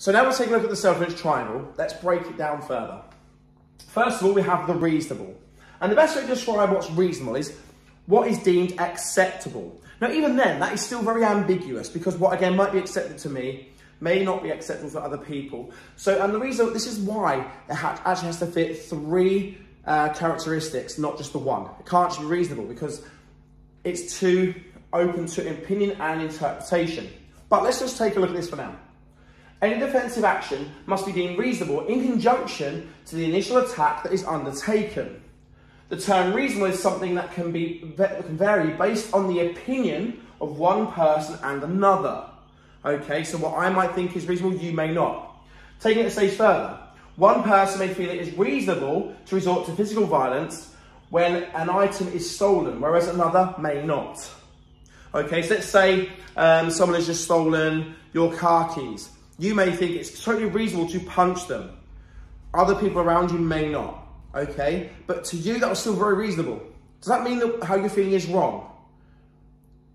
So now we'll take a look at the self-defense triangle. Let's break it down further. First of all, we have the reasonable. And the best way to describe what's reasonable is what is deemed acceptable. Now, even then, that is still very ambiguous because what, again, might be accepted to me may not be acceptable for other people. So, and the reason, this is why it actually has to fit three uh, characteristics, not just the one. It can't be reasonable because it's too open to opinion and interpretation. But let's just take a look at this for now. Any defensive action must be deemed reasonable in conjunction to the initial attack that is undertaken. The term reasonable is something that can, be, can vary based on the opinion of one person and another. Okay, so what I might think is reasonable, you may not. Taking it a stage further, one person may feel it is reasonable to resort to physical violence when an item is stolen, whereas another may not. Okay, so let's say um, someone has just stolen your car keys. You may think it's totally reasonable to punch them. Other people around you may not. Okay, but to you that was still very reasonable. Does that mean that how you're feeling is wrong?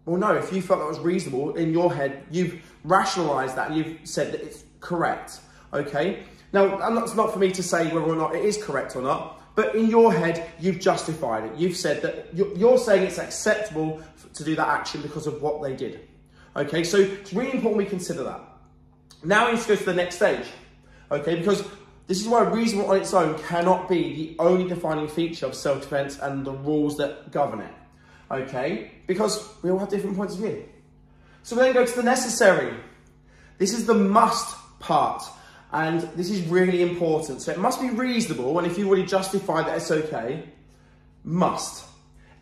Well, no, if you felt that was reasonable in your head, you've rationalized that and you've said that it's correct. Okay, now that's not for me to say whether or not it is correct or not, but in your head, you've justified it. You've said that you're saying it's acceptable to do that action because of what they did. Okay, so it's really important we consider that. Now we need to go to the next stage. Okay, because this is why reasonable on its own cannot be the only defining feature of self-defense and the rules that govern it. Okay, because we all have different points of view. So we then go to the necessary. This is the must part. And this is really important. So it must be reasonable, and if you really justify that it's okay, must.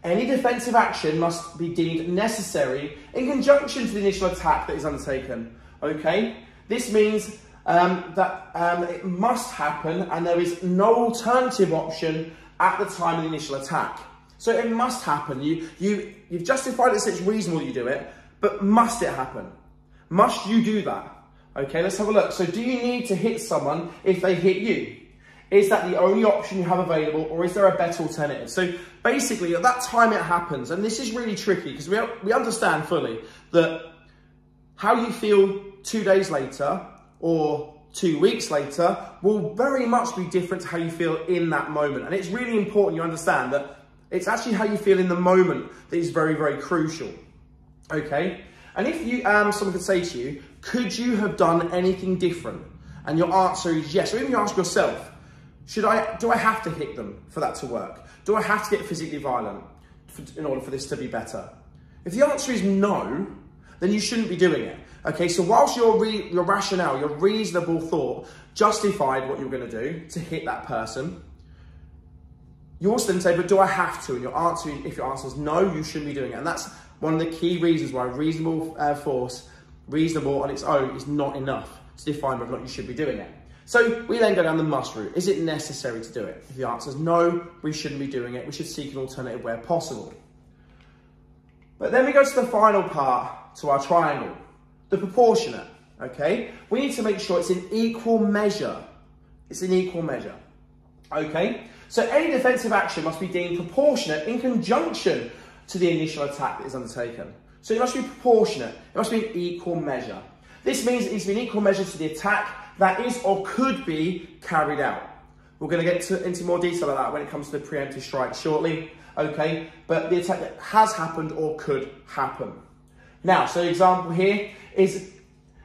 Any defensive action must be deemed necessary in conjunction to the initial attack that is undertaken. Okay? This means um, that um, it must happen and there is no alternative option at the time of the initial attack. So it must happen. You, you, you've justified it, it's reasonable you do it, but must it happen? Must you do that? Okay, let's have a look. So do you need to hit someone if they hit you? Is that the only option you have available or is there a better alternative? So basically at that time it happens, and this is really tricky because we, we understand fully that how you feel two days later or two weeks later will very much be different to how you feel in that moment. And it's really important you understand that it's actually how you feel in the moment that is very, very crucial. Okay? And if you um, someone could say to you, could you have done anything different? And your answer is yes. Or even you ask yourself, should I, do I have to hit them for that to work? Do I have to get physically violent in order for this to be better? If the answer is no, then you shouldn't be doing it. Okay, so whilst your, re, your rationale, your reasonable thought justified what you were going to do to hit that person, you also then say, but do I have to? And your answer, if your answer is no, you shouldn't be doing it. And that's one of the key reasons why reasonable uh, force, reasonable on its own, is not enough to define whether or not you should be doing it. So we then go down the must route. Is it necessary to do it? If the answer is no, we shouldn't be doing it. We should seek an alternative where possible. But then we go to the final part to our triangle, the proportionate, okay? We need to make sure it's in equal measure. It's in equal measure, okay? So any defensive action must be deemed proportionate in conjunction to the initial attack that is undertaken. So it must be proportionate. It must be in equal measure. This means it needs to be in equal measure to the attack that is or could be carried out. We're going to get to, into more detail of that when it comes to the preemptive strike shortly, okay? But the attack that has happened or could happen. Now, so example here is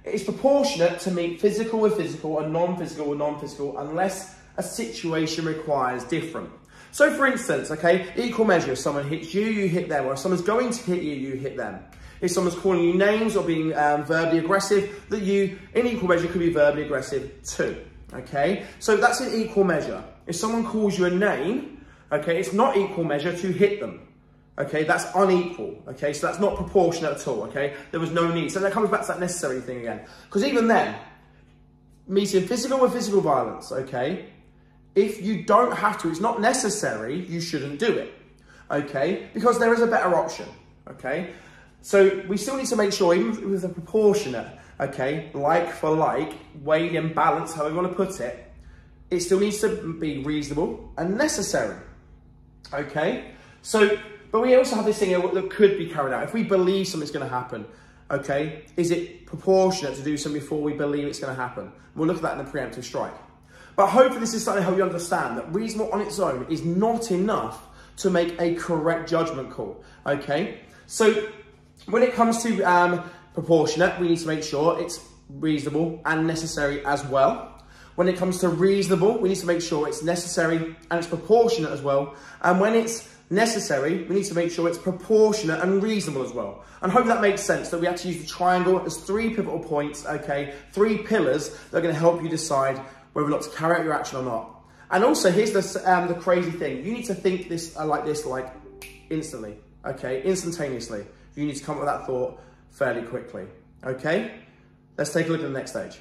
it's proportionate to meet physical with physical and non-physical with non-physical unless a situation requires different. So for instance, okay, equal measure, if someone hits you, you hit them, or if someone's going to hit you, you hit them. If someone's calling you names or being um, verbally aggressive, that you, in equal measure, could be verbally aggressive too, okay? So that's an equal measure. If someone calls you a name, okay, it's not equal measure to hit them. Okay, that's unequal. Okay, so that's not proportionate at all. Okay, there was no need. So that comes back to that necessary thing again. Because even then, meeting physical with physical violence, okay, if you don't have to, it's not necessary, you shouldn't do it, okay? Because there is a better option, okay? So we still need to make sure, even with a proportionate, okay, like for like, weighed in balance, however you want to put it, it still needs to be reasonable and necessary, okay? So, but we also have this thing that could be carried out. If we believe something's going to happen, Okay, is it proportionate to do something before we believe it's going to happen? We'll look at that in the preemptive strike. But hopefully this is starting to help you understand that reasonable on its own is not enough to make a correct judgment call. Okay, so when it comes to um, proportionate, we need to make sure it's reasonable and necessary as well. When it comes to reasonable, we need to make sure it's necessary and it's proportionate as well. And when it's necessary, we need to make sure it's proportionate and reasonable as well. And hope that makes sense, that we actually use the triangle as three pivotal points, okay, three pillars that are gonna help you decide whether or not to carry out your action or not. And also, here's the, um, the crazy thing. You need to think this uh, like this, like instantly, okay, instantaneously. You need to come up with that thought fairly quickly, okay? Let's take a look at the next stage.